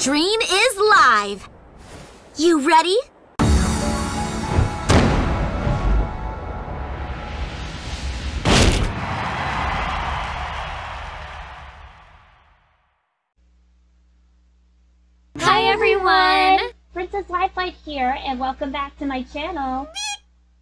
stream is live. You ready? Hi everyone! Princess Life Life here, and welcome back to my channel.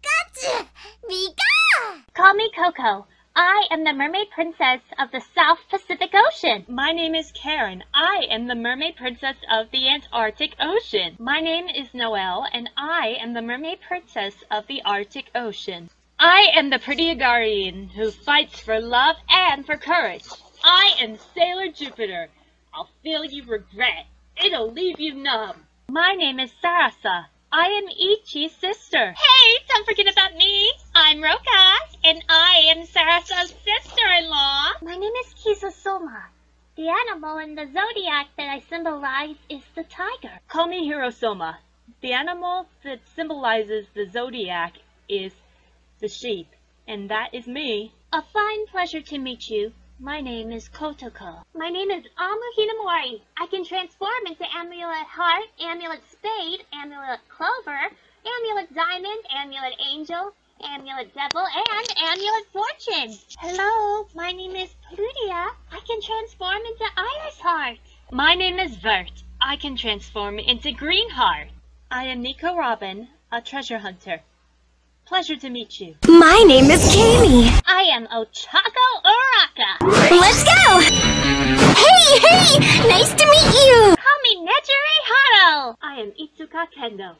Gotcha! Mika! Call me Coco. I am the mermaid princess of the South Pacific Ocean. My name is Karen. I am the mermaid princess of the Antarctic Ocean. My name is Noelle, and I am the mermaid princess of the Arctic Ocean. I am the pretty Agarian who fights for love and for courage. I am Sailor Jupiter. I'll feel you regret. It'll leave you numb. My name is Sarasa. I am Ichi's sister. Hey, don't forget about me. I'm Roka, and I am Sarasa's sister-in-law. My name is Kisa Soma. The animal in the zodiac that I symbolize is the tiger. Call me Hirosoma. The animal that symbolizes the zodiac is the sheep, and that is me. A fine pleasure to meet you. My name is Kotoko. My name is Amu Hinamori. I can transform into Amulet Heart, Amulet Spade, Amulet Clover, Amulet Diamond, Amulet Angel, Amulet Devil, and Amulet Fortune. Hello, my name is Plutia. I can transform into Iris Heart. My name is Vert. I can transform into Green Heart. I am Nico Robin, a treasure hunter. Pleasure to meet you. My name is Kami. I am Ochako Uraka. Let's go! Hey, hey! Nice to meet you! Call me Nejire Haro. I am Itsuka Kendo.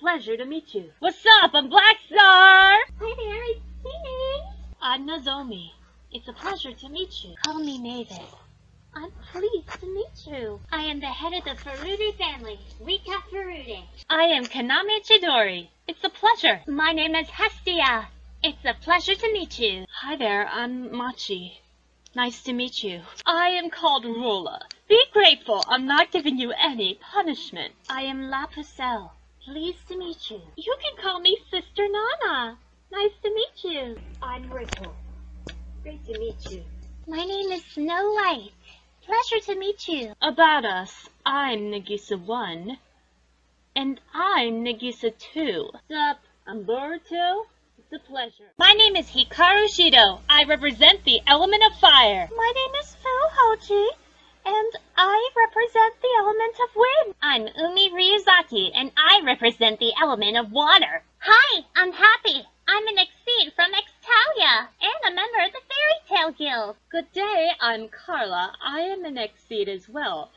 Pleasure to meet you. What's up? I'm Black Star! Hi there, it's me. I'm Nozomi. It's a pleasure to meet you. Call me Mavis. I'm pleased to meet you. I am the head of the Furude family, Rika Furude. I am Kaname Chidori. It's a pleasure. My name is Hestia. It's a pleasure to meet you. Hi there, I'm Machi. Nice to meet you. I am called Rula. Be grateful, I'm not giving you any punishment. I am La Pucelle. Pleased to meet you. You can call me Sister Nana. Nice to meet you. I'm Ripple. Great to meet you. My name is Snow White. Pleasure to meet you. About us, I'm Nagisa 1. And I'm Nagisa 2. Sup, I'm Boruto. It's a pleasure. My name is Hikaru Shido. I represent the element of fire. My name is Fu Hoji, and I represent the element of wind. I'm Umi Ryuzaki, and I represent the element of water. Hi, I'm Happy. I'm an Exceed from Extalia, and a member of the Fairy Tail Guild. Good day, I'm Carla. I am an Exceed as well.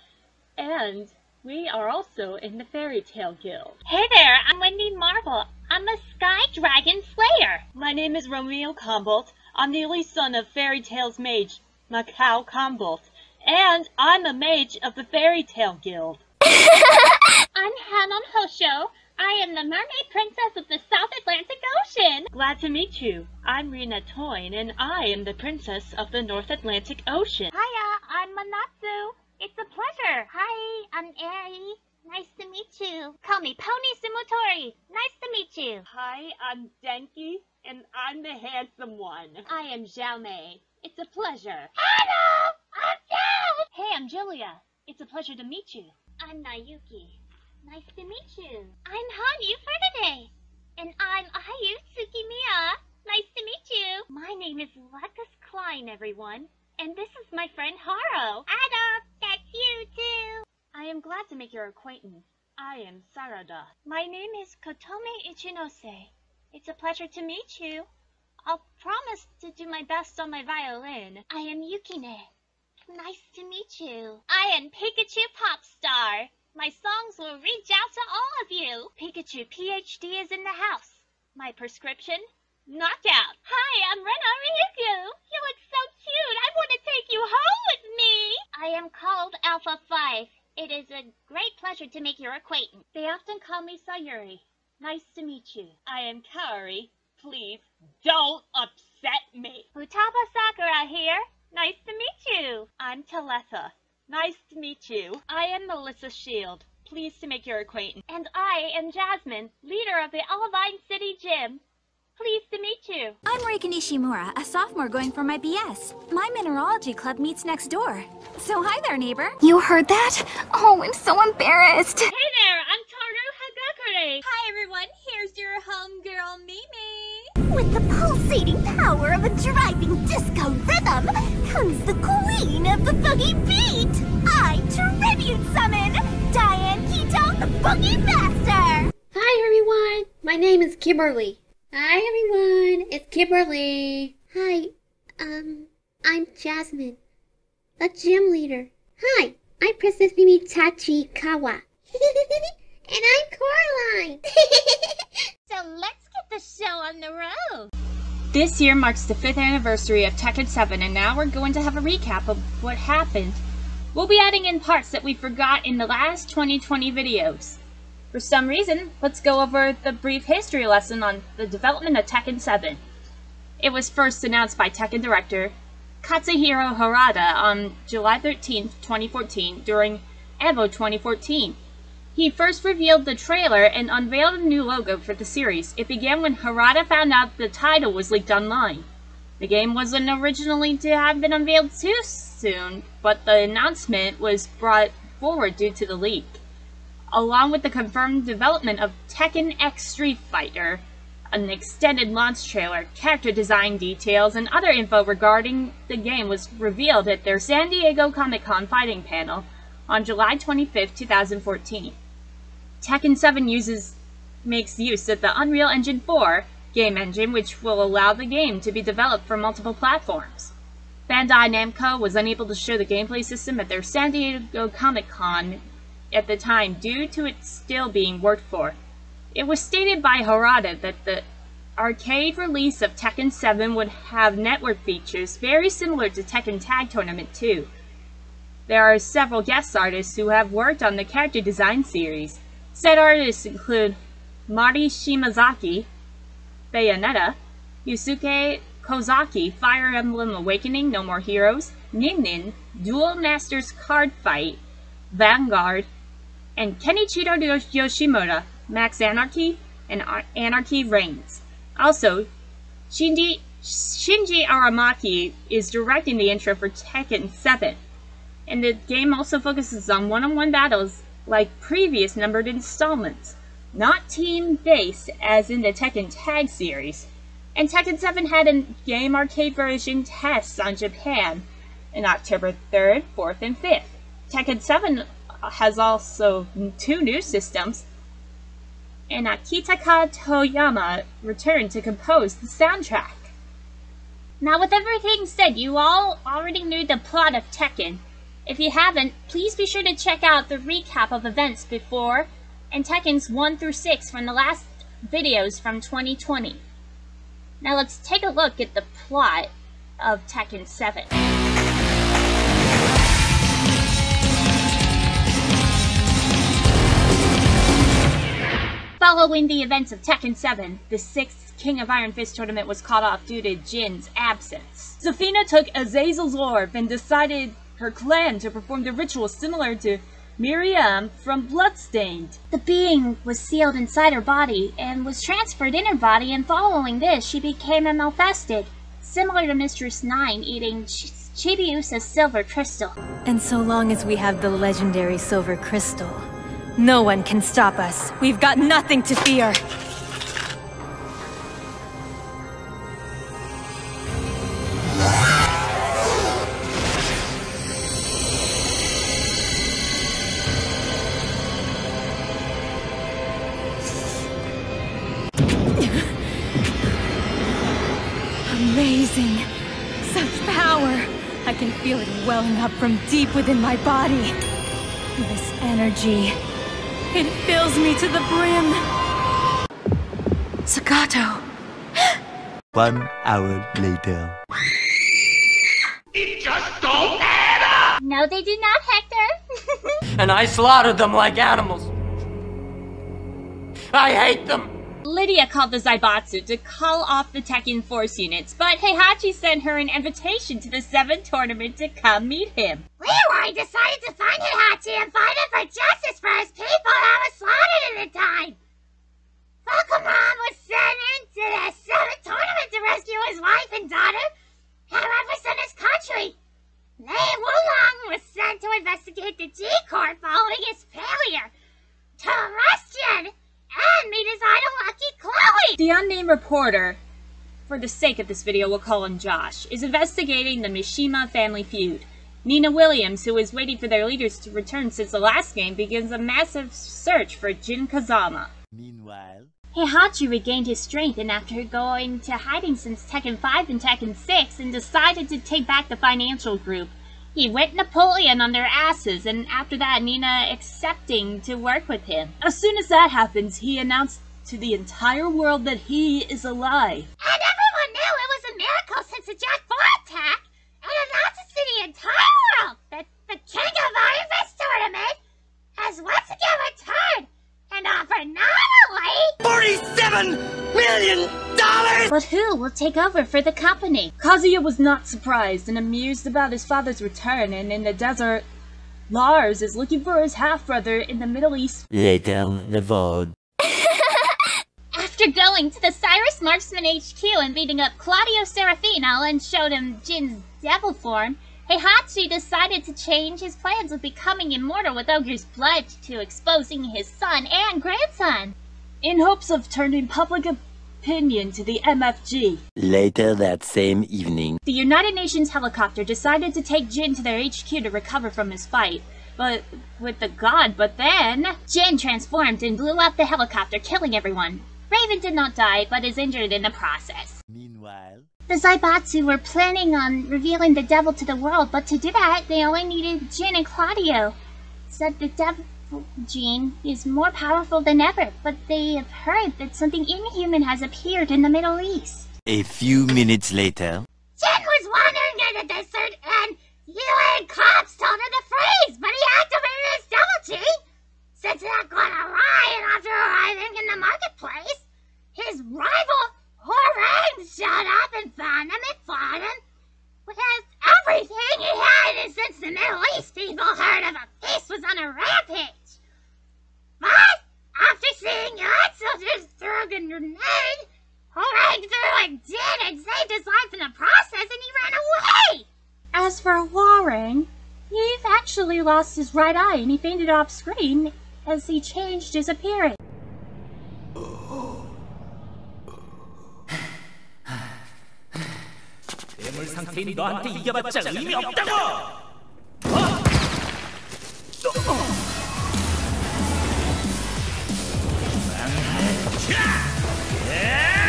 And we are also in the Fairy Tail Guild. Hey there, I'm Wendy Marvell. I'm a Sky Dragon Slayer. My name is Romeo Conbolt. I'm the only son of Fairy Tail's mage, Macao Conbolt. And I'm a mage of the Fairy Tail Guild. I'm Hanon Hosho. I am the mermaid princess of the South Atlantic Ocean. Glad to meet you. I'm Rina Toin, and I am the princess of the North Atlantic Ocean. Hiya, I'm Manatsu. It's a pleasure. Hi, I'm Ari. Nice to meet you. Call me Pony Sumotori. Nice to meet you. Hi, I'm Denki, and I'm the handsome one. I am Xiaomei. It's a pleasure. Hello! I'm Dad! Hey, I'm Julia. It's a pleasure to meet you. I'm Nayuki. Nice to meet you. I'm Hanyu Ferdinand. And I'm Ayu Tsukimiya. Nice to meet you. My name is Lacus Clyne, everyone. And this is my friend Haro. Adam, that's you too. I am glad to make your acquaintance. I am Sarada. My name is Kotome Ichinose. It's a pleasure to meet you. I'll promise to do my best on my violin. I am Yukine. Nice to meet you. I am Pikachu Popstar. My songs will reach out to all of you. Pikachu PhD is in the house. My prescription? Knockout. Hi, I'm Rena Ryugu. You look so cute. I want to take you home with me. I am called Alpha 5. It is a great pleasure to make your acquaintance. They often call me Sayuri. Nice to meet you. I am Kaori. Please don't upset me. Futaba Sakura here. Nice to meet you. I'm Taletha. Nice to meet you. I am Melissa Shield. Pleased to make your acquaintance. And I am Jasmine, leader of the Olivine City Gym. Pleased to meet you. I'm Marika Nishimura, a sophomore going for my BS. My mineralogy club meets next door. So hi there, neighbor. You heard that? Oh, I'm so embarrassed. Hey there, I'm Toru Hagakure. Hi everyone, here's your homegirl Mimi. With the pulsating power of a driving disco rhythm comes the queen of the boogie beat. I tribute summon Diane Keto, the boogie master. Hi everyone, my name is Kimberly. Hi everyone, it's Kimberly. Hi, um, I'm Jasmine, a gym leader. Hi, I'm Princess Mimi Tachikawa. and I'm Coraline. So let's get the show on the road. This year marks the fifth anniversary of Tekken 7, and now we're going to have a recap of what happened. We'll be adding in parts that we forgot in the last 2020 videos. For some reason, let's go over the brief history lesson on the development of Tekken 7. It was first announced by Tekken director Katsuhiro Harada on July 13, 2014, during EVO 2014. He first revealed the trailer and unveiled a new logo for the series. It began when Harada found out the title was leaked online. The game wasn't originally to have been unveiled too soon, but the announcement was brought forward due to the leak. Along with the confirmed development of Tekken X Street Fighter, an extended launch trailer, character design details, and other info regarding the game was revealed at their San Diego Comic Con fighting panel on July 25, 2014. Tekken 7 uses makes use of the Unreal Engine 4 game engine, which will allow the game to be developed for multiple platforms. Bandai Namco was unable to show the gameplay system at their San Diego Comic Con at the time due to it still being worked for. It was stated by Harada that the arcade release of Tekken 7 would have network features very similar to Tekken Tag Tournament 2. There are several guest artists who have worked on the character design series. Said artists include Mari Shimazaki, Bayonetta, Yusuke Kozaki, Fire Emblem Awakening, No More Heroes, Nin Nin, Duel Masters Card Fight, Vanguard, and Kenichiro Yoshimura, Max Anarchy, and Ar- Anarchy Reigns. Also, Shinji, Shinji Aramaki is directing the intro for Tekken 7, and the game also focuses on one-on-one battles like previous numbered installments, not team-based as in the Tekken Tag series. And Tekken 7 had a game arcade version test on Japan in October 3rd, 4th, and 5th. Tekken 7 has also two new systems, and Akitaka Toyama returned to compose the soundtrack. Now, with everything said, you all already knew the plot of Tekken. If you haven't, please be sure to check out the recap of events before and Tekken's 1 through 6 from the last videos from 2020. Now let's take a look at the plot of Tekken 7. Following the events of Tekken 7, the sixth King of Iron Fist tournament was called off due to Jin's absence. Zafina took Azazel's orb and decided her clan to perform the ritual similar to Miriam from Bloodstained. The being was sealed inside her body and was transferred in her body, and following this, she became a Malfested, similar to Mistress Nine eating Ch- Chibiusa's silver crystal. And so long as we have the legendary silver crystal, no one can stop us. We've got nothing to fear. Amazing. Such power. I can feel it welling up from deep within my body. This energy. It fills me to the brim. Sakato. One hour later. It just told Hatter! No, they did not, Hector. and I slaughtered them like animals. I hate them! Lidia called the Zaibatsu to call off the Tekken Force units, but Heihachi sent her an invitation to the 7th tournament to come meet him. Leroy decided to find Heihachi and fight for justice for his people that was slaughtered in the time. Fahkumram was sent into the seventh tournament to to rescue his wife and daughter and represent his country. Lei Wulong was sent to investigate the G Corps following his failure to arrest Jin and meet his idol Lucky Chloe. The unnamed reporter, for the sake of this video we'll call him Josh, is investigating the Mishima family feud. Nina Williams, who is waiting for their leaders to return since the last game, begins a massive search for Jin Kazama. Meanwhile, Heihachi regained his strength and after going to hiding since Tekken 5 and Tekken 6 and decided to take back the financial group. He went Napoleon on their asses and after that Nina accepting to work with him. As soon as that happens, he announced to the entire world that he is alive. And everyone knew it was a miracle since the Jack 4 attack and announces to the entire world that the king of Iron Fist tournament has once again returned and offered not only $47 million! But who will take over for the company? Kazuya was not surprised and amused about his father's return, and in the desert, Lars is looking for his half-brother in the Middle East. later, the vote. After going to the Sirius Marksman HQ and beating up Claudio Serafino and showed him Jin's devil form, Heihachi decided to change his plans of becoming immortal with Ogre's blood to exposing his son and grandson. in hopes of turning public opinion to the MFG. Later that same evening, The United Nations helicopter decided to take Jin to their HQ to recover from his fight, but with the god, but then Jin transformed and blew up the helicopter, killing everyone. Raven did not die, but is injured in the process. meanwhile, The Zaibatsu were planning on revealing the devil to the world, but to do that, they only needed Jin and Claudio. Said the devil gene is more powerful than ever, but they have heard that something inhuman has appeared in the Middle East. a few minutes later, Jin was wandering in the desert and UN cops told him to freeze, but he activated his devil gene. Since that got awry and after arriving in the marketplace, his rival Hwoarang showed up and found him and fought him with everything he had and since the Middle East people heard of a peace was on a rampage. But after seeing UN soldiers throw a grenade, Hwoarang threw a Jin and saved his life in the process and he ran away. As for Warren, he's actually lost his right eye and he fainted off screen as he changed his appearance. 괴물 상태인 너한테 이겨봤자 의미 없다고!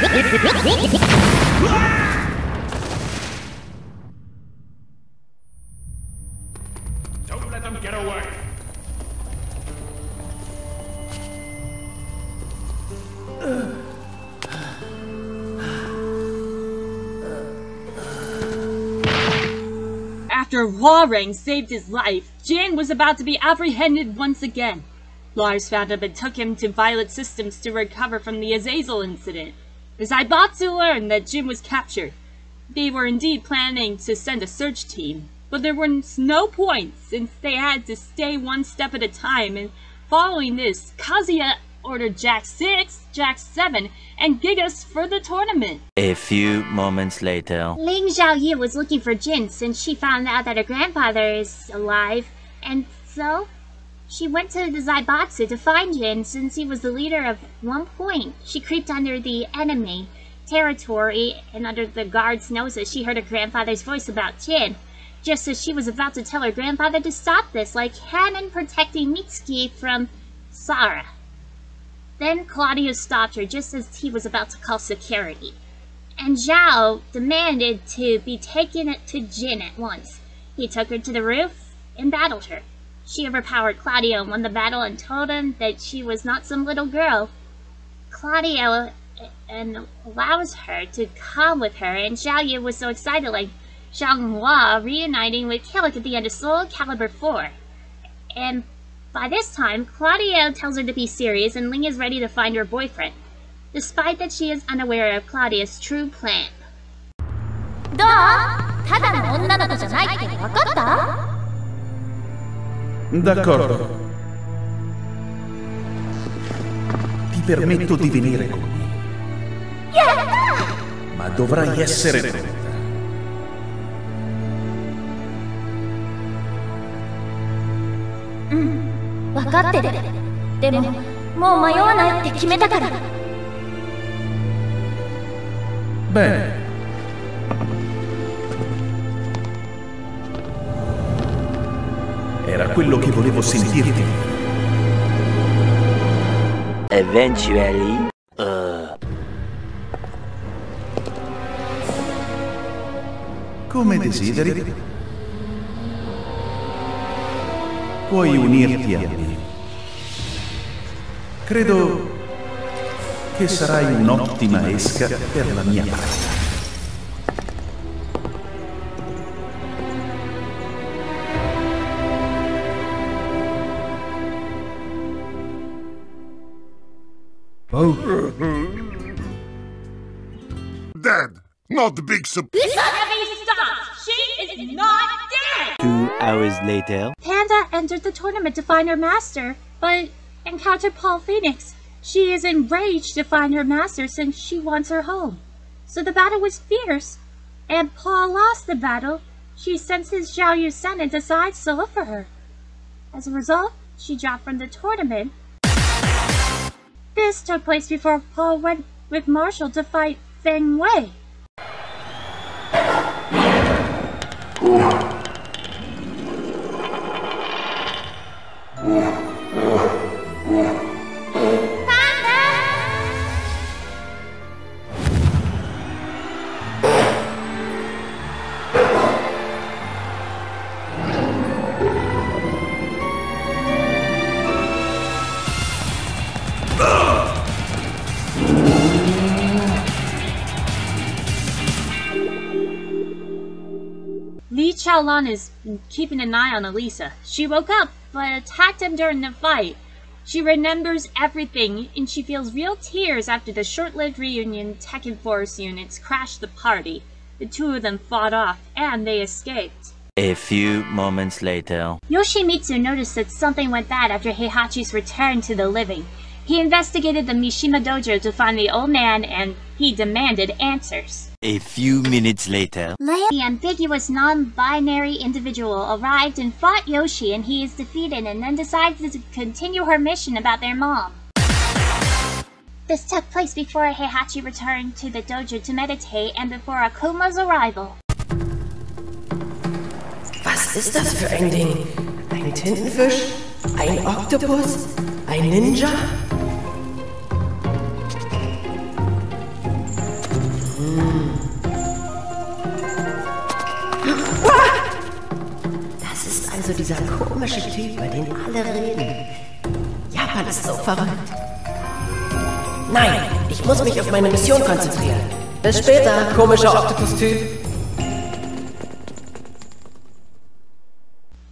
Don't After Hwoarang saved his life, Jin was about to be apprehended once again. Lars found him and took him to Violet Systems to recover from the Azazel incident. Zaibatsu learned that Jin was captured. They were indeed planning to send a search team, but there was no point since they had to stay one step at a time, and following this, Kazuya ordered Jack 6, Jack 7, and Gigas for the tournament. a few moments later, Ling Xiaoyu was looking for Jin since she found out that her grandfather is alive, and so she went to the Zaibatsu to find Jin since he was the leader of one point. She creeped under the enemy territory and under the guard's noses she heard her grandfather's voice about Jin. Just as she was about to tell her grandfather to stop this, like Hanan protecting Mitsuki from Sara. Then Claudio stopped her just as he was about to call security and Zhao demanded to be taken to Jin at once. He took her to the roof and battled her. She overpowered Claudio and won the battle and told him that she was not some little girl. Claudio uh, and allows her to come with her, and Xiaoyu was so excited, like Xianghua reuniting with Kilik at the end of Soul Calibur 4. And by this time, Claudio tells her to be serious and Ling is ready to find her boyfriend, despite that she is unaware of Claudio's true plan. どうただの女の子じゃないって分かっただから。Ti permetto di venire con me. Ma dovrai essere pronta. Mm. わかってるでももう迷わないって決めたから Bene. Era quello che volevo sentirti. Eventually. Uh. Come desideri. Puoi unirti a me. Credo che sarai un'ottima esca per la mia parte. Oh. Dead! Not the big surprise! She is not dead! Two hours later. Panda entered the tournament to find her master, but encountered Paul Phoenix. She is enraged to find her master since she wants her home. So the battle was fierce, and Paul lost the battle. She senses Xiao Yusen and decides to look for her. As a result, she dropped from the tournament. This took place before Paul went with Marshall to fight Feng Wei. Li is keeping an eye on Eliza. She woke up, but attacked him during the fight. She remembers everything, and she feels real tears after the short-lived reunion Tekken Force units crashed the party. The two of them fought off, and they escaped. A few moments later. Yoshimitsu noticed that something went bad after Heihachi's return to the living. He investigated the Mishima dojo to find the old man, and he demanded answers. A few minutes later. The ambiguous non-binary individual arrived and fought Yoshi and he is defeated and then decides to continue her mission about their mom. This took place before Heihachi returned to the dojo to meditate and before Akuma's arrival. Was ist das für ein Ding? Ein Tintenfisch? Ein Oktopus? Ein Ninja? Hm. Das ist also dieser komische Typ, über den alle reden. Japan ist so verrückt. Nein, ich muss mich auf meine Mission konzentrieren. Bis später, komischer Oktopus-Typ.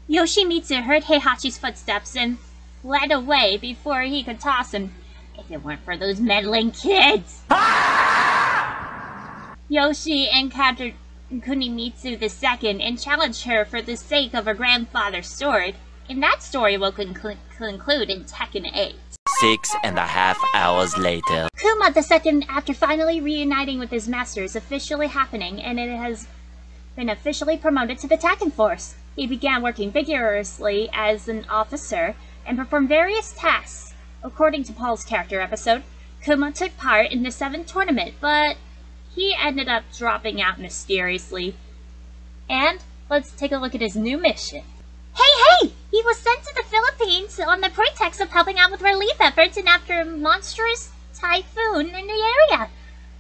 Yoshimitsu heard Heihachi's footsteps and fled away before he could toss him. If it weren't for those meddling kids! Ah! Yoshi encountered Kunimitsu II and challenged her for the sake of her grandfather's sword. And that story will conclu- conclude in Tekken 8. Six and a half hours later. Kuma II, after finally reuniting with his master, is officially happening, and it has been officially promoted to the Tekken Force. He began working vigorously as an officer and performed various tasks. According to Paul's character episode, Kuma took part in the seventh tournament, but he ended up dropping out mysteriously. And let's take a look at his new mission. Hey, hey! He was sent to the Philippines on the pretext of helping out with relief efforts and after a monstrous typhoon in the area.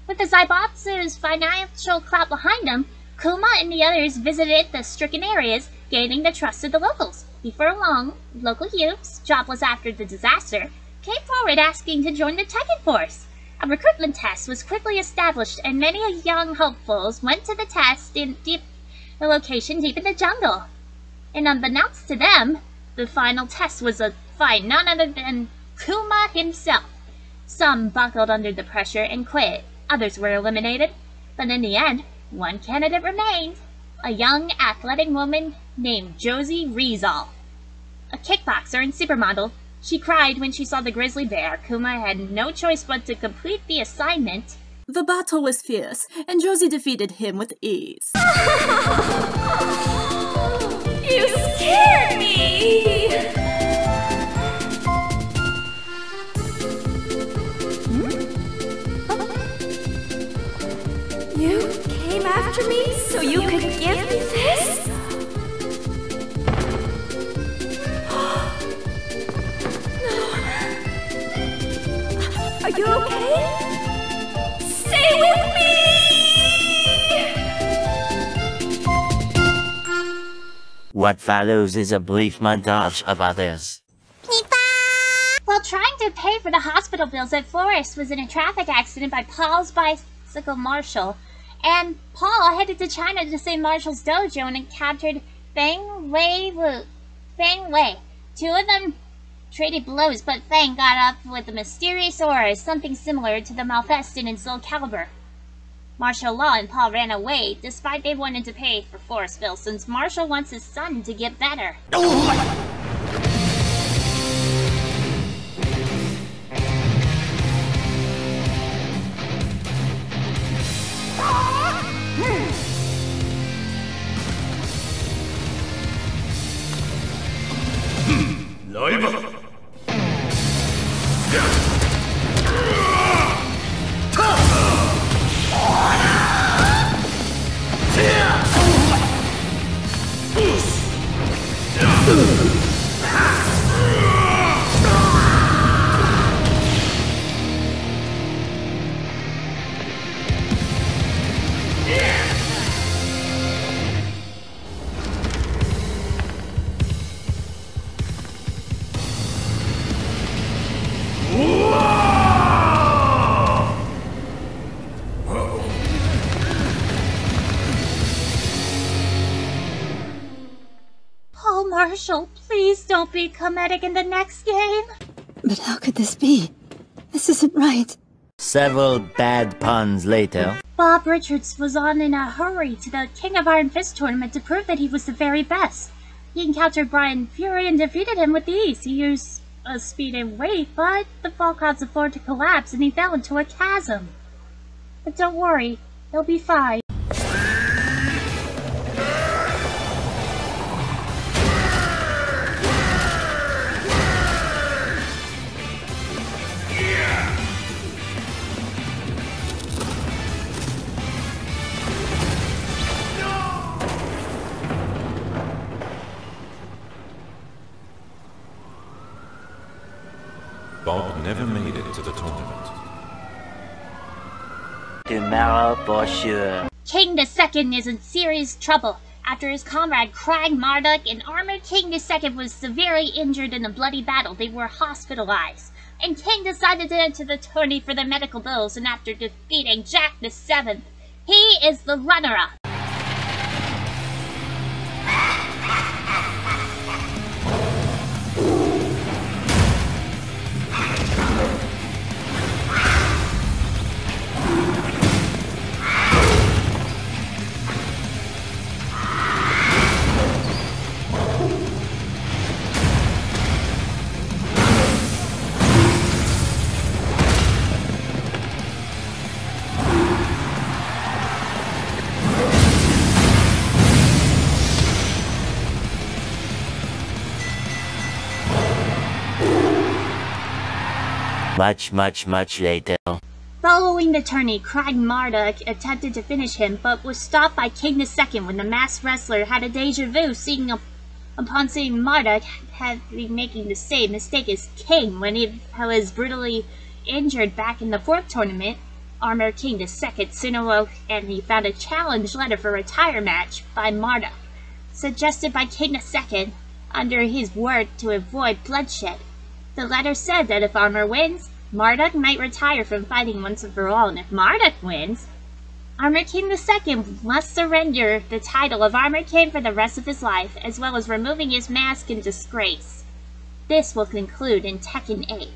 With the Zaibatsu's financial clout behind him, Kuma and the others visited the stricken areas, gaining the trust of the locals. Before long, local youths, jobless after the disaster, came forward asking to join the Tekken Force. A recruitment test was quickly established, and many young hopefuls went to the test in deep, a location deep in the jungle. And unbeknownst to them, the final test was a fight none other than Kuma himself. Some buckled under the pressure and quit. Others were eliminated. But in the end, one candidate remained. A young, athletic woman named Josie Rizal. A kickboxer and supermodel, she cried when she saw the grizzly bear. Kuma had no choice but to complete the assignment. The battle was fierce, and Josie defeated him with ease. You scared me! Hmm? You came after me so you could give me this? Are you okay? Stay with me! What follows is a brief montage of others. While trying to pay for the hospital bills at Forest was in a traffic accident by Paul's bicycle Marshall, and Paul headed to China to save Marshall's dojo and encountered Feng Wei Wu. Feng Wei. Two of them traded blows, but Fang got up with a mysterious aura, something similar to the Malfestin in Soul Calibur. Marshall Law and Paul ran away, despite they wanted to pay for Forestville, since Marshall wants his son to get better. Be comedic in the next game. But how could this be? This isn't right. Several bad puns later. Bob Richards was on in a hurry to the King of Iron Fist tournament to prove that he was the very best. He encountered Brian Fury and defeated him with ease. He used a speed and weight, but the fall caused the floor to collapse and he fell into a chasm. But don't worry, he'll be fine. Never made it to the tournament. Tomorrow for sure. King II is in serious trouble after his comrade Craig Marduk and Armored King II was severely injured in a bloody battle. They were hospitalized, and King decided to enter the tourney for the medical bills. And after defeating Jack VII, he is the runner-up. Much, much, much later. Following the tourney, Craig Marduk attempted to finish him, but was stopped by King II when the masked wrestler had a deja vu, seeing up, upon seeing Marduk had been making the same mistake as King when he was brutally injured back in the fourth tournament. Armor King II soon awoke and he found a challenge letter for a tire match by Marduk, suggested by King II under his word to avoid bloodshed. The letter said that if Armor wins, Marduk might retire from fighting once and for all, and if Marduk wins, Armor King II must surrender the title of Armor King for the rest of his life, as well as removing his mask in disgrace. This will conclude in Tekken 8.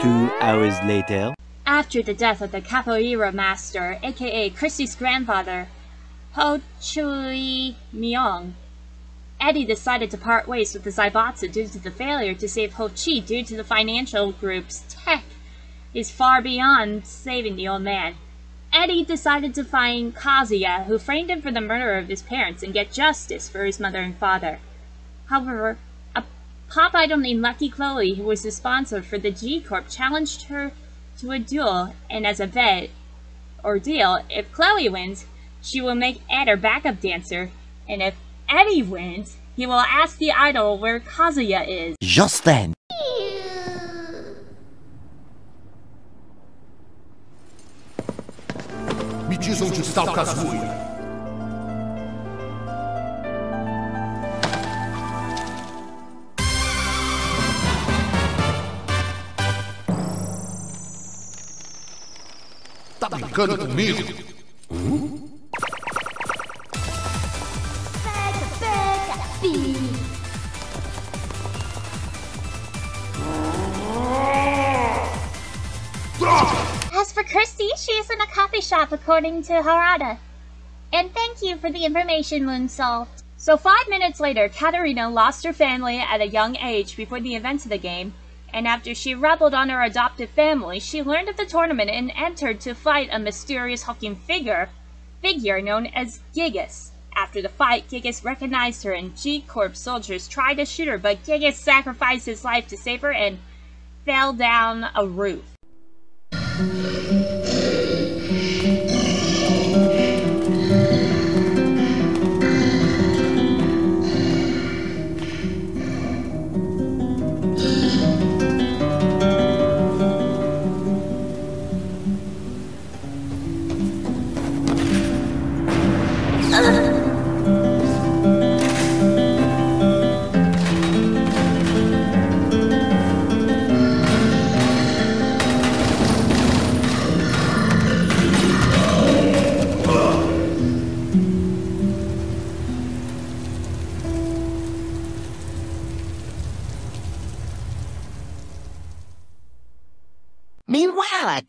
Two hours later. After the death of the capoeira master, aka Christie's grandfather, Ho Chui Myung, Eddy decided to part ways with the Zaibatsu due to the failure to save Ho Chi due to the financial group's tech is far beyond saving the old man. Eddy decided to find Kazuya, who framed him for the murder of his parents, and get justice for his mother and father. However, a pop idol named Lucky Chloe, who was the sponsor for the G Corp, challenged her to a duel, and as a bet or deal, if Chloe wins, she will make Ed her backup dancer, and if Eddy wins, he will ask the idol where Kazuya is. Just then. Micizą ci stałka zwój. Tá brincando comigo? Hum? For Christie, she is in a coffee shop according to Harada. And thank you for the information, Moonsault. So five minutes later, Katarina lost her family at a young age before the events of the game, and after she rebelled on her adopted family, she learned of the tournament and entered to fight a mysterious hulking figure, figure known as Gigas. After the fight, Gigas recognized her and G-Corp soldiers tried to shoot her, but Gigas sacrificed his life to save her and fell down a roof. Meanwhile,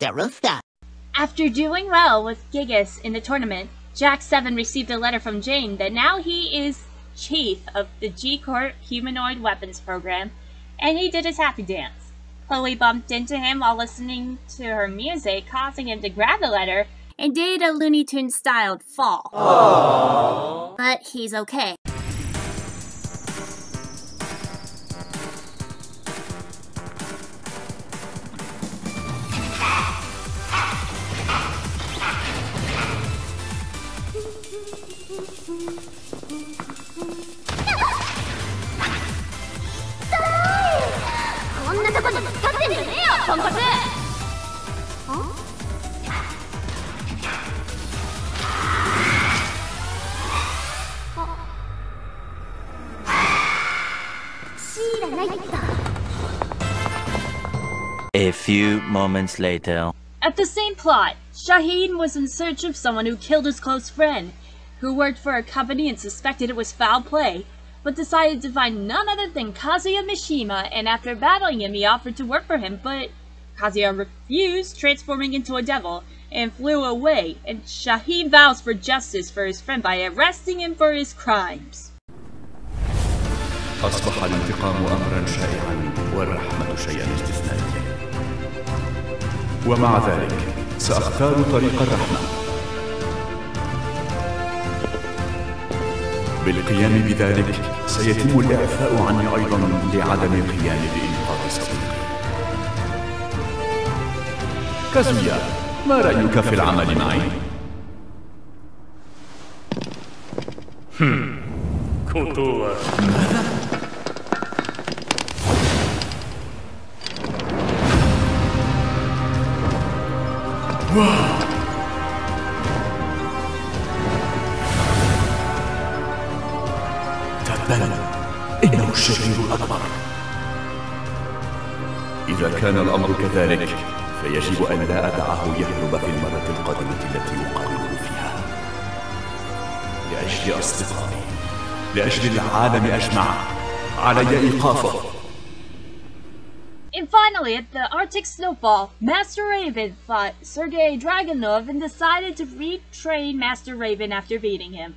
at the. After doing well with Gigas in the tournament, Jack 7 received a letter from Jane that now he is chief of the G Corp Humanoid Weapons Program, and he did his happy dance. Chloe bumped into him while listening to her music, causing him to grab the letter and did a Looney Tunes styled fall. Aww. But he's okay. few moments later. At the same plot, Shaheen was in search of someone who killed his close friend, who worked for a company and suspected it was foul play, but decided to find none other than Kazuya Mishima, and after battling him, he offered to work for him, but Kazuya refused, transforming into a devil, and flew away, and Shaheen vows for justice for his friend by arresting him for his crimes. أصبح الانتقام أمرا شائعا والرحمة شيئا استثنائيا ومع ذلك سأختار طريق الرحمة بالقيام بذلك سيتم الإعفاء عني أيضا لعدم قيامي بإنقاذ صديقي كازويا ما رأيك في العمل معي؟ ماذا؟ تبا إنه الشرير الأكبر. إذا كان الأمر كذلك فيجب أن لا أدعه يهرب في المرة القادمة التي أقابله فيها. لأجل أصدقائي لأجل العالم أجمع علي إيقافه. Finally, at the Arctic Snowfall, Master Raven fought Sergei Dragunov and decided to retrain Master Raven after beating him.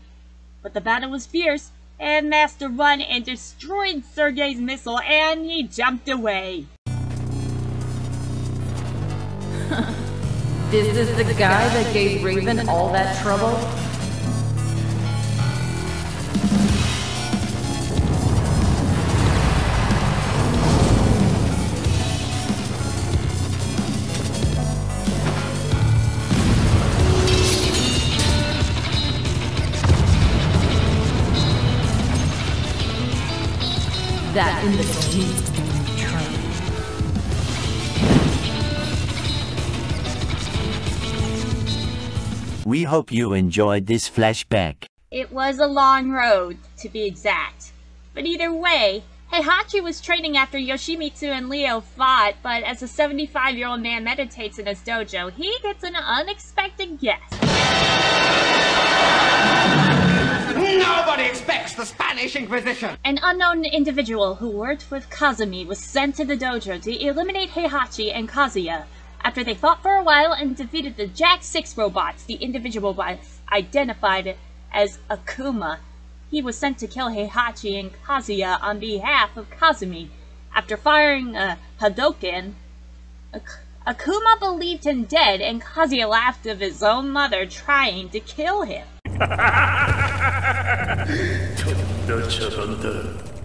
But the battle was fierce, and Master won and destroyed Sergei's missile, and he jumped away. This is the guy that gave Raven all that trouble? That imbecile needs to be retrained. We hope you enjoyed this flashback. It was a long road, to be exact. But either way, Heihachi was training after Yoshimitsu and Leo fought, but as a 75 year old man meditates in his dojo, he gets an unexpected guest. Nobody expects the Spanish Inquisition! An unknown individual who worked with Kazumi was sent to the dojo to eliminate Heihachi and Kazuya. After they fought for a while and defeated the Jack 6 robots, the individual was identified as Akuma. He was sent to kill Heihachi and Kazuya on behalf of Kazumi. After firing uh, a Hadoken, Ak- Akuma believed him dead and Kazuya laughed of his own mother trying to kill him.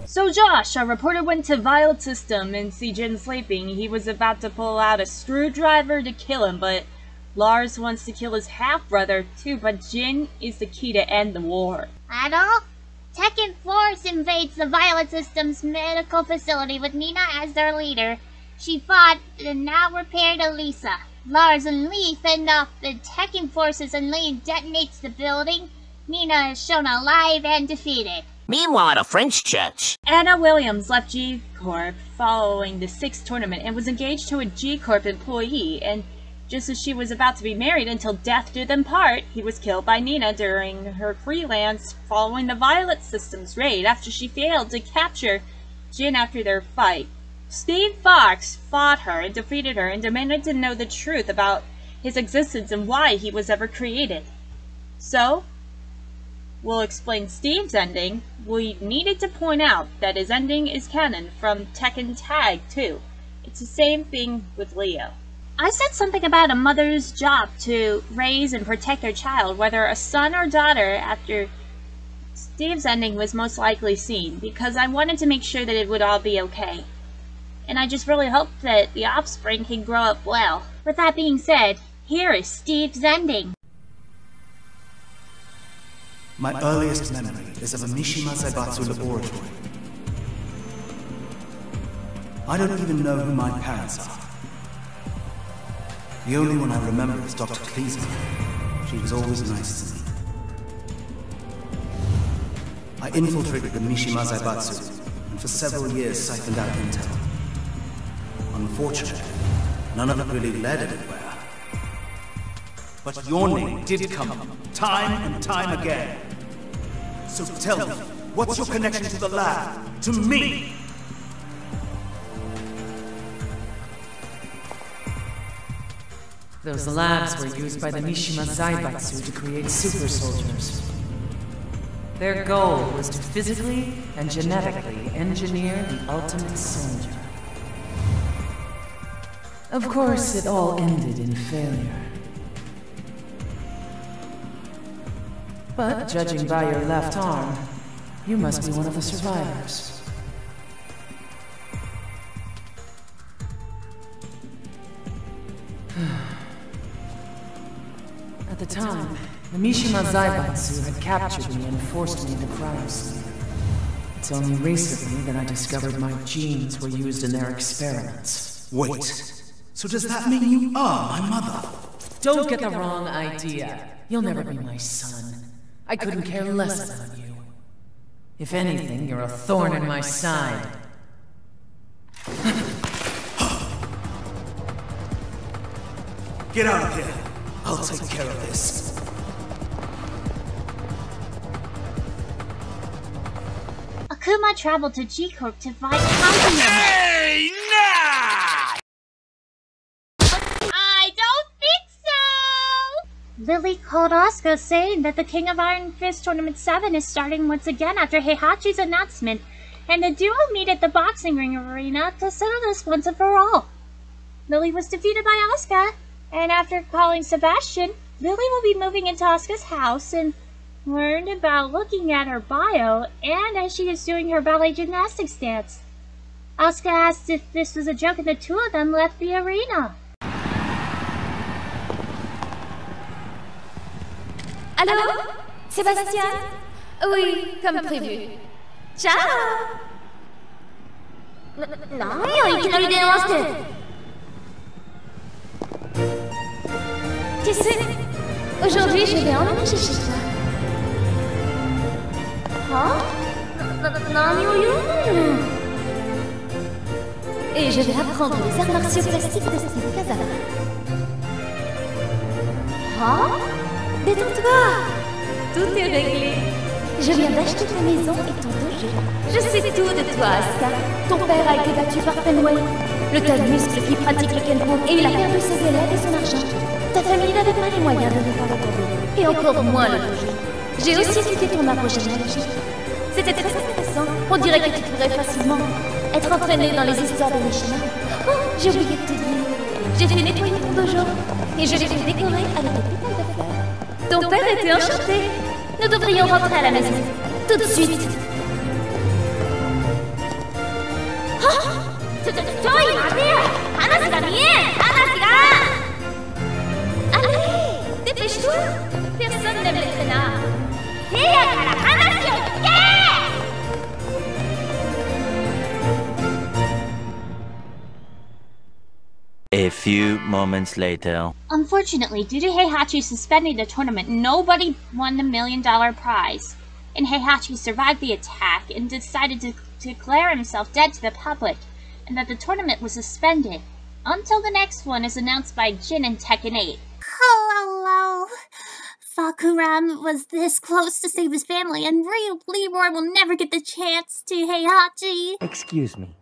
So Josh, our reporter went to Violet System and see Jin sleeping. He was about to pull out a screwdriver to kill him, but Lars wants to kill his half-brother too, but Jin is the key to end the war. Idol? Tekken Force invades the Violet System's medical facility with Nina as their leader. She fought and now repaired Alisa. Lars and Lee fend off the Tekken forces and Lee detonates the building. Nina is shown alive and defeated. Meanwhile, at a French church, Anna Williams left G Corp following the sixth tournament and was engaged to a G Corp employee. And just as she was about to be married until death do them part, he was killed by Nina during her freelance following the Violet Systems raid after she failed to capture Jin after their fight. Steve Fox fought her and defeated her and demanded to know the truth about his existence and why he was ever created. So, we'll explain Steve's ending. We needed to point out that his ending is canon from Tekken Tag 2. It's the same thing with Leo. I said something about a mother's job to raise and protect their child, whether a son or daughter, after Steve's ending was most likely seen, because I wanted to make sure that it would all be okay. And I just really hope that the offspring can grow up well. With that being said, here is Steve's ending. My earliest memory is of a Mishima Zaibatsu laboratory. I don't even know who my parents are. The only one I remember is Dr. Cleason. She was always nice to me. I infiltrated the Mishima Zaibatsu and for several years siphoned out intel. Unfortunately, none of it really led anywhere. But your name did come time and time again. So tell me, what's your connection to the lab? To me? Those labs were used by the Mishima Zaibatsu to create super soldiers. Their goal was to physically and genetically engineer the ultimate soldier. Of course, it all ended in failure. But judging by your left arm, you must be one of the survivors. At the time, the Mishima Zaibatsu had captured me and forced me into cryosleep. It's only recently that I discovered my genes were used in their experiments. Wait, so does that mean you are my mother? Don't get the wrong idea. You'll never be my son. I couldn't care less about you. If anything, you're a thorn in my side. Get out of here. I'll take care of this. Akuma traveled to G Corp to fight Kazuya. Hey, nah! I don't think so! Lili called Asuka saying that the King of Iron Fist Tournament 7 is starting once again after Heihachi's announcement, and the duo meet at the boxing ring arena to settle this once and for all. Lili was defeated by Asuka, And after calling Sebastian, Lili will be moving into Asuka's house and learned about looking at her bio and as she is doing her ballet gymnastics dance. Asuka asked if this was a joke and the two of them left the arena. Allô Sébastien Oui, comme prévu. Ciao な、なんやいきなり電話して Tu sais, aujourd'hui je vais emménager chez toi. Hein Na- na- 何を言うの Et je vais apprendre les arts martiaux classiques de cette Kazama. Hein Détends-toi Tout est réglé. Je viens d'acheter ta maison et ton dojo. Je sais tout de toi, Asuka. Ton père a été battu par Fenway. Le tas de muscles qui pratique le Kenpo et il a perdu ses élèves et son argent. Ta famille n'avait pas les moyens de défendre ton dojo. Et encore moins le dojo. J'ai aussi étudié ton approche analogique. C'était très intéressant. On dirait que tu pourrais facilement être entraîné dans les histoires de Mishima. Oh, j'ai oublié de te dire. J'ai fait nettoyer ton dojo et je l'ai fait décorer avec des pétales de fleurs. Ton père était enchanté. Nous devrions rentrer à la maison. Tout de suite. Allez Dépêche-toi Personne n'aime les traînards. Few moments later. Unfortunately, due to Heihachi suspending the tournament, nobody won the million dollar prize. And Heihachi survived the attack and decided to declare himself dead to the public, and that the tournament was suspended until the next one is announced by Jin and Tekken 8. Hello. Fahkumram was this close to save his family, and real Leroy will never get the chance to Heihachi. Excuse me.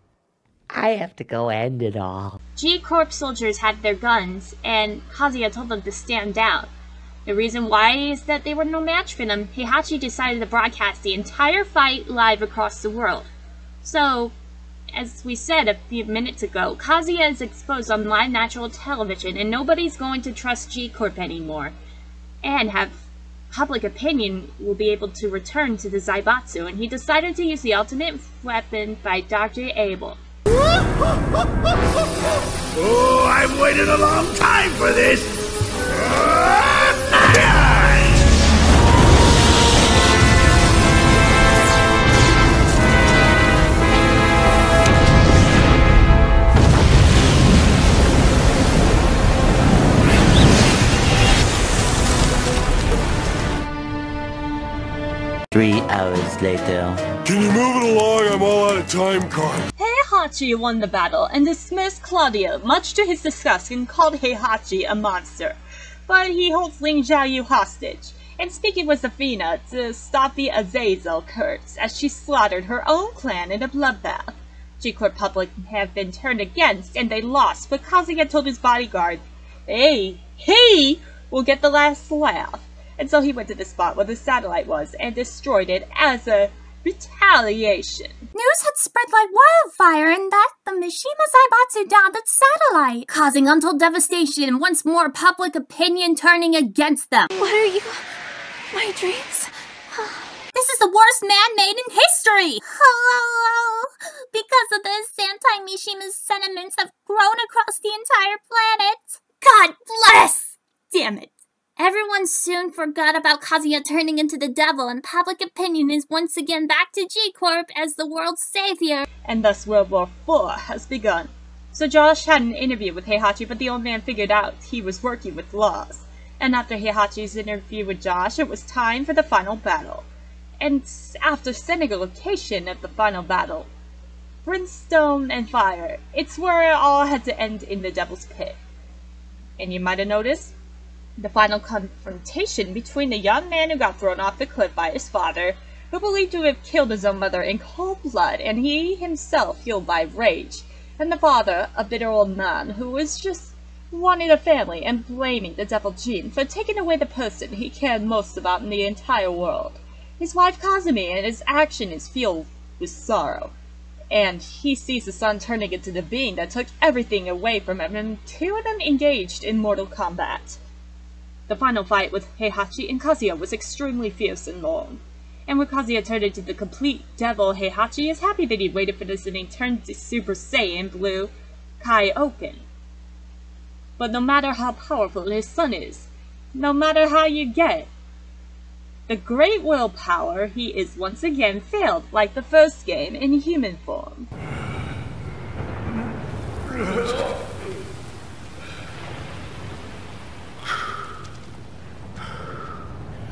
I have to go end it all. G Corp soldiers had their guns, and Kazuya told them to stand down. The reason why is that they were no match for them. Heihachi decided to broadcast the entire fight live across the world. So, as we said a few minutes ago, Kazuya is exposed on live natural television, and nobody's going to trust G Corp anymore. And have public opinion will be able to return to the Zaibatsu, and he decided to use the ultimate weapon by Dr. Abel. Oh, I've waited a long time for this! Three hours later. Can you move it along? I'm all out of time cards. Heihachi won the battle and dismissed Claudio, much to his disgust, and called Heihachi a monster. But he holds Ling Xiaoyu hostage, and speaking with Zafina to stop the Azazel curse, as she slaughtered her own clan in a bloodbath. G-Corp public have been turned against, and they lost, but Kazuya told his bodyguard, Hey, he will get the last laugh. And so he went to the spot where the satellite was and destroyed it as a retaliation. News had spread like wildfire and that the Mishima Zaibatsu downed its satellite, causing untold devastation and once more public opinion turning against them. What are you? My dreams? This is the worst man-made in history! Hello! Because of this, anti-Mishima's sentiments have grown across the entire planet. God bless! Damn it. Everyone soon forgot about Kazuya turning into the devil, and public opinion is once again back to G-Corp as the world's savior. And thus World War IV has begun. So Josh had an interview with Heihachi, but the old man figured out he was working with Lars. And after Heihachi's interview with Josh, it was time for the final battle. And after setting a location of the final battle, brimstone and fire, it's where it all had to end in the Devil's Pit. And you might have noticed, the final confrontation between the young man who got thrown off the cliff by his father, who believed to have killed his own mother in cold blood, and he himself fueled by rage, and the father, a bitter old man who was just wanting a family and blaming the devil gene for taking away the person he cared most about in the entire world. His wife Kazumi, and his action is fueled with sorrow. and he sees the son turning into the being that took everything away from him, and two of them engaged in mortal combat. The final fight with Heihachi and Kazuya was extremely fierce and long, and when Kazuya turned into the complete devil, Heihachi is happy that he waited for this and he turned to Super Saiyan Blue Kaioken. But no matter how powerful his son is, no matter how you get, the great willpower he is once again failed like the first game in human form.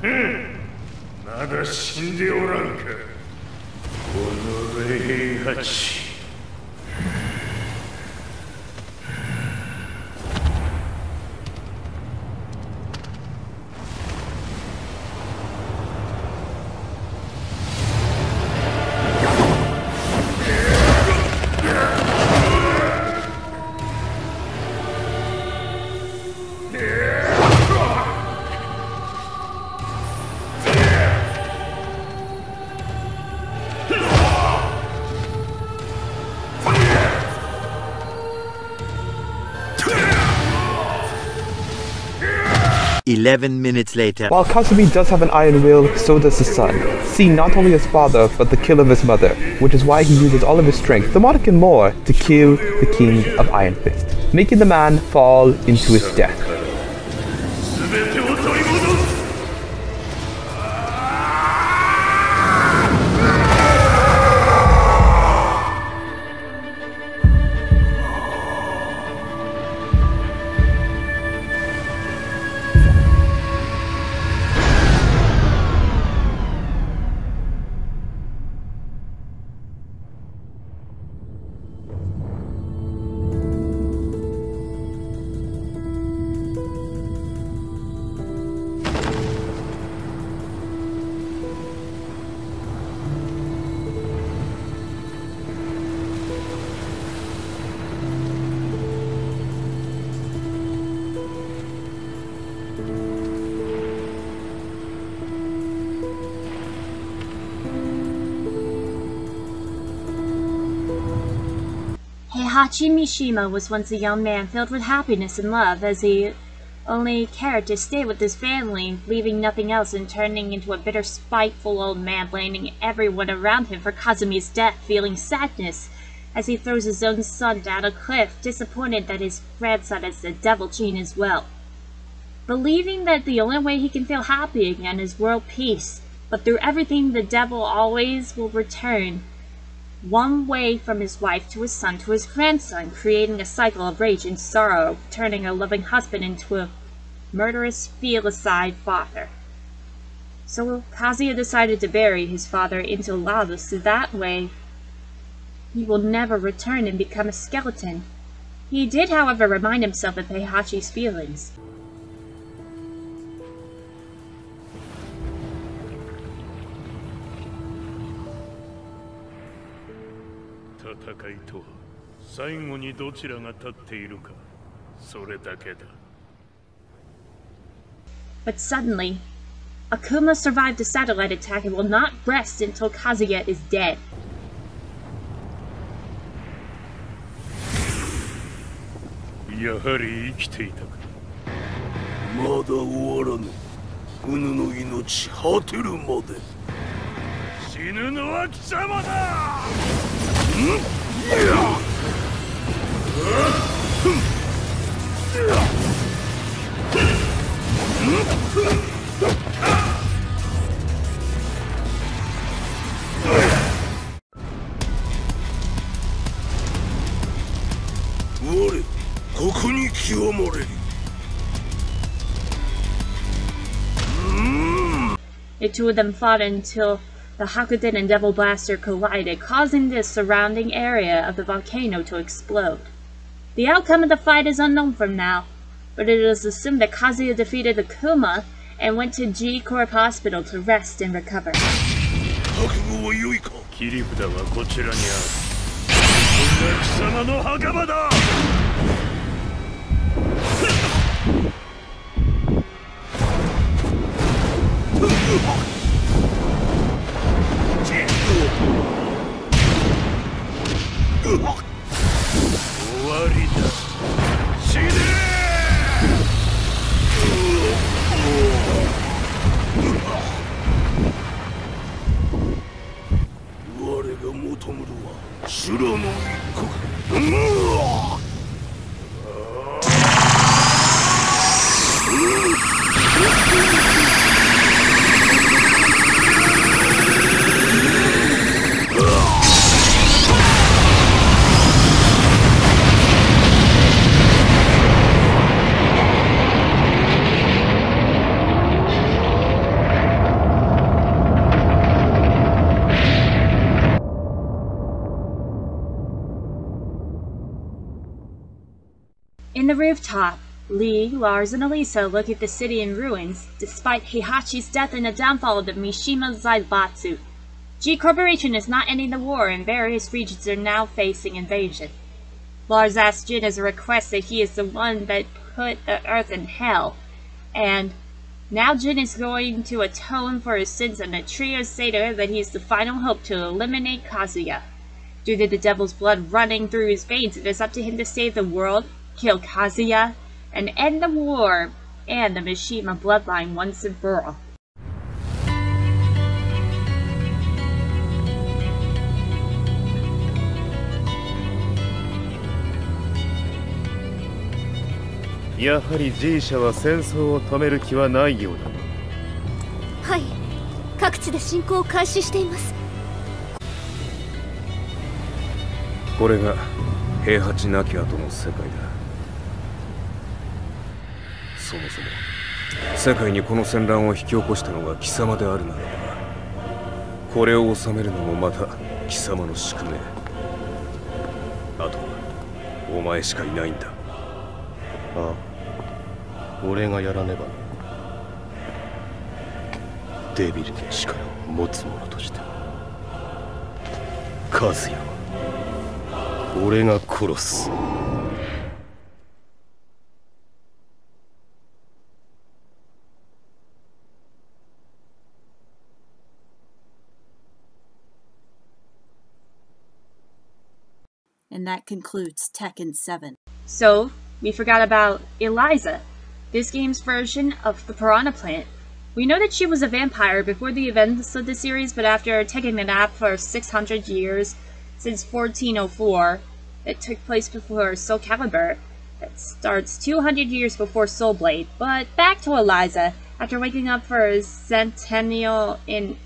まだ死んでおらんか。この兵八 Eleven minutes later. While Kazumi does have an iron will, so does his son. Seeing not only his father, but the kill of his mother, which is why he uses all of his strength, the Monarch and more, to kill the King of Iron Fist, making the man fall into his death. Heihachi Mishima was once a young man filled with happiness and love as he only cared to stay with his family, leaving nothing else and turning into a bitter, spiteful old man, blaming everyone around him for Kazumi's death, feeling sadness as he throws his own son down a cliff, disappointed that his grandson has the devil gene as well. Believing that the only way he can feel happy again is world peace, but through everything the devil always will return, one way from his wife to his son to his grandson, creating a cycle of rage and sorrow, turning a loving husband into a murderous, filicide father. So Kazuya decided to bury his father into lava so that way he will never return and become a skeleton. He did, however, remind himself of Heihachi's feelings. 戦いとは最後にどちらが立っているかそれだけだ But suddenly, Akuma survived a satellite attack and will not rest until Kazuya is dead. The two of them fought until the Hakuten and Devil Blaster collided, causing the surrounding area of the volcano to explode. The outcome of the fight is unknown from now, but it is assumed that Kazuya defeated the Kuma and went to G Corp Hospital to rest and recover. 終わりだ。死ね。我が求むは the rooftop, Lee, Lars, and Alisa look at the city in ruins, despite Heihachi's death and the downfall of the Mishima Zaibatsu. G Corporation is not ending the war, and various regions are now facing invasion. Lars asks Jin as a request that he is the one that put the Earth in hell, and now Jin is going to atone for his sins, and the trio say to that he is the final hope to eliminate Kazuya. Due to the devil's blood running through his veins, it is up to him to save the world, kill Kazuya, and end the war and the Mishima bloodline once and for all. やはり G 社は戦争を止める気はないようだなはい各地で侵攻を開始していますこれが平八なき後の世界だそもそも世界にこの戦乱を引き起こしたのが貴様であるならばこれを収めるのもまた貴様の宿命。あとはお前しかいないんだ。ああ俺がやらねば。デビルの力を持つ者として。カズヤは。俺が殺す。And that concludes Tekken 7. So, we forgot about Eliza, this game's version of the Piranha Plant. We know that she was a vampire before the events of the series, but after taking a nap for 600 years, since 1404, that took place before Soul Calibur, that starts 200 years before Soul Blade. But back to Eliza, after waking up for a centennial in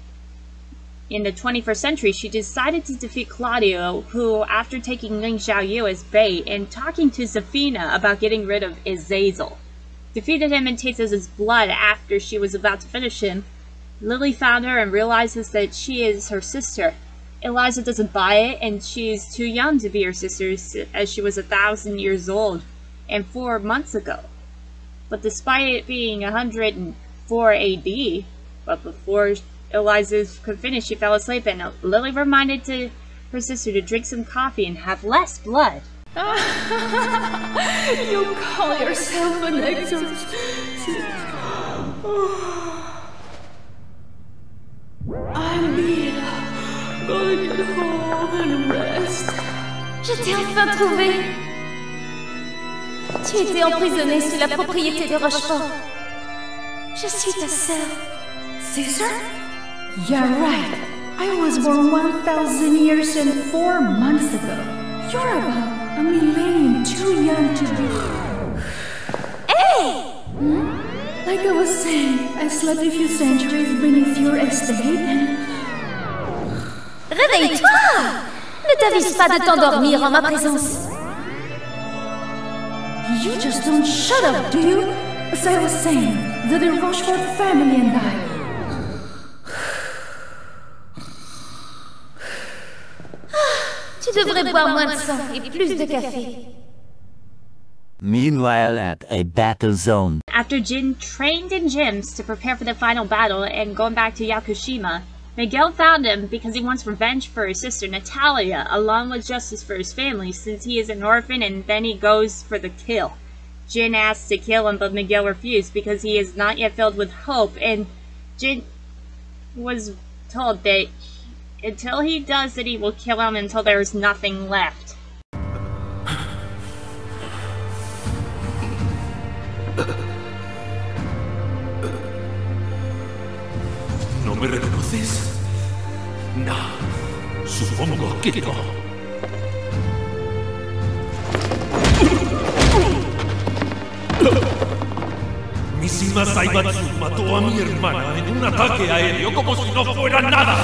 in the 21st century, she decided to defeat Claudio, who, after taking Ling Xiaoyu as bait and talking to Zafina about getting rid of Azazel, defeated him and tasted his blood after she was about to finish him. Lili found her and realizes that she is her sister. Eliza doesn't buy it, and she is too young to be her sister, as she was a thousand years old and four months ago. But despite it being 104 AD, but before Eliza could finish, she fell asleep, and Lili reminded to her sister to drink some coffee and have less blood. you call yourself an exorcist? I'm Mila. Go get home and rest. Je t'ai enfin trouvé. Tu étais emprisonnée sous la propriété de Rochefort. Je suis ta sœur. Caesar? Yeah, right. I was born 1,000 years and 4 months ago. You're about a millennium too young to be. Hey! Hmm? Like I was saying, I slept a few centuries beneath your estate and. Réveille-toi! Ne t'avise pas de t'endormir en ma présence. You just don't shut up, do you? As I was saying, the De Rochefort family and I. Tu devrais boire moins de sang et plus de café. Meanwhile at a battle zone. After Jin trained in gyms to prepare for the final battle and going back to Yakushima, Miguel found him because he wants revenge for his sister Natalia, along with justice for his family since he is an orphan and then he goes for the kill. Jin asks to kill him but Miguel refused because he is not yet filled with hope and Jin was told that until he does it he will kill him until there is nothing left. ¿No me reconoces? No, supongo que no. Mishima Zaibatsu mató a mi hermana en un ataque aéreo como si no fuera nada.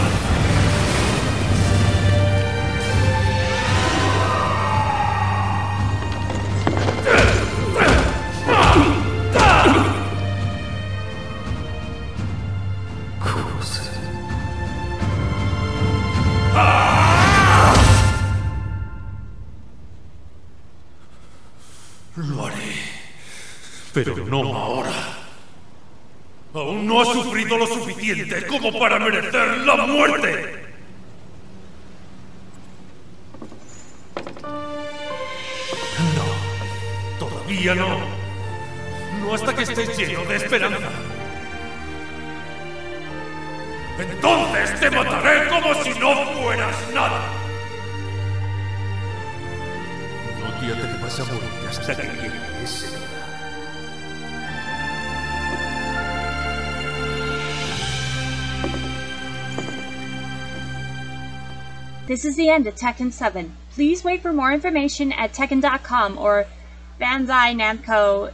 Pero no ahora. Aún no ha sufrido lo suficiente como para merecer la muerte. No, todavía no. No hasta que estés lleno de esperanza. Entonces te mataré como si no fueras nada. No te que vas a morir hasta que llegue ese This is the end of Tekken 7. Please wait for more information at Tekken.com or Bandai Namco.com.